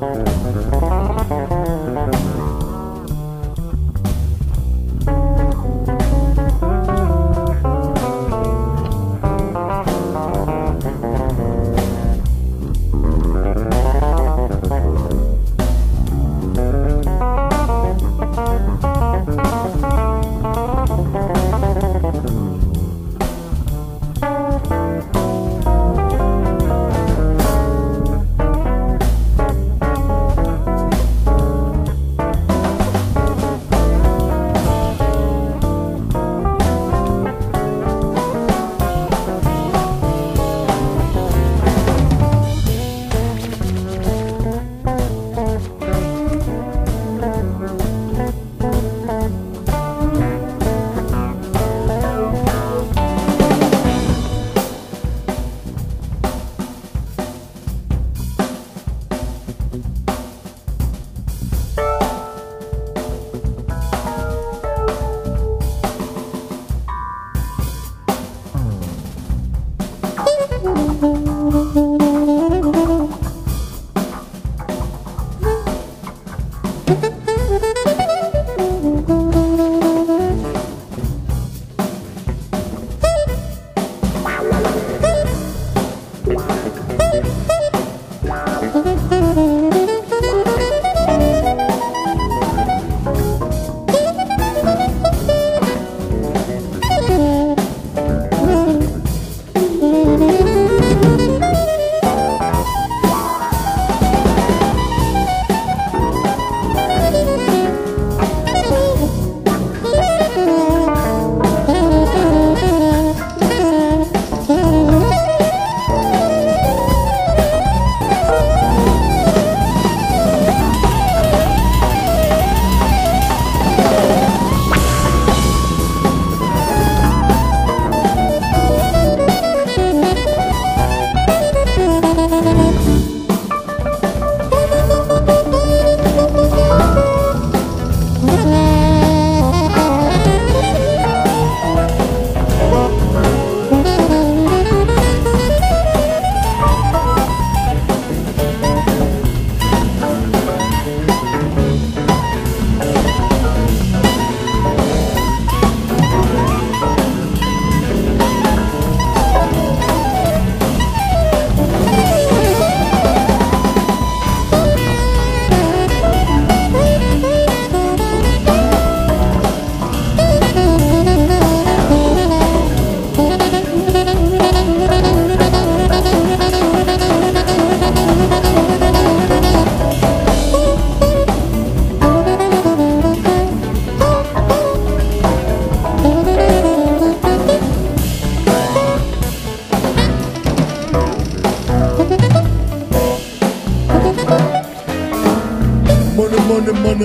Música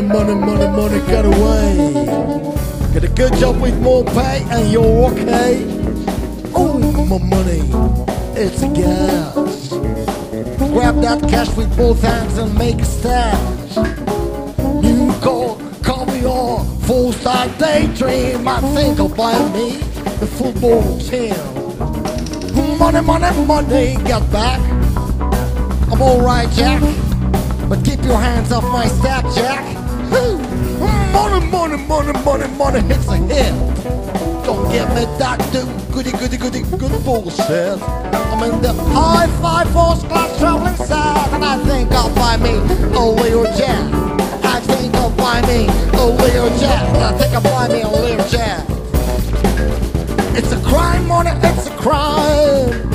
money, money, money, money, got away. Get a good job with more pay and you're okay. Oh, my money, it's a gas. Grab that cash with both hands and make a stash. New car, caviar, full star daydream. I think I'll buy me the football team. Money, money, money, get back. I'm alright, Jack. But keep your hands off my stack, Jack. Money, money, money, money, money, hits the hit. Don't give me that do goody, goody, goody, good bullshit. I'm in the high five first class traveling south, and I think I'll buy me a Leo Jet. I think I'll buy me a Leo Jet. I think I'll buy me a Leo Jet. It's a crime, money, it's a crime.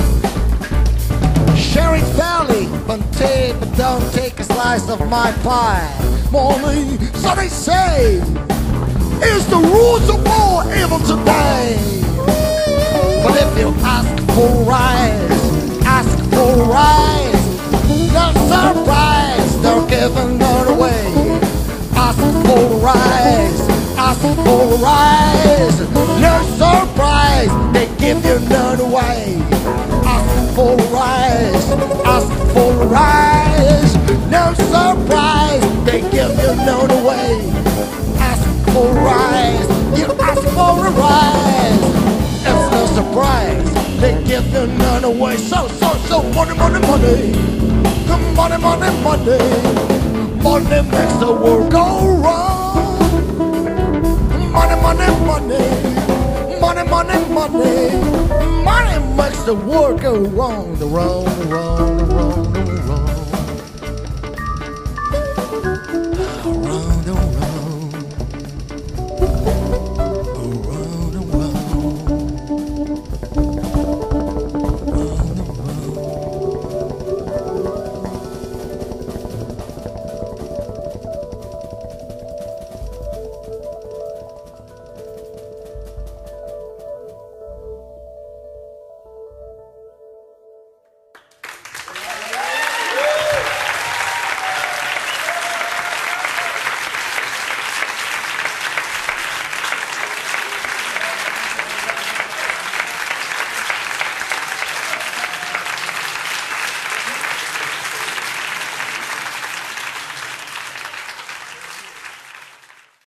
Sharing fairly, but take, but don't take a slice of my pie. Money, so they say, is the rules of war able to die? But if you ask for rise, ask for rise, no surprise, they're giving it away. Ask for rise, ask for rise, no surprise, they give you none away. Ask for rise, ask for rise, for. It's no surprise, they give you none away. So, so, so, money, money, money, Come money, money, money, money makes the world go round. Money, money, money, money, money, money, money makes the world go wrong, the wrong, the wrong.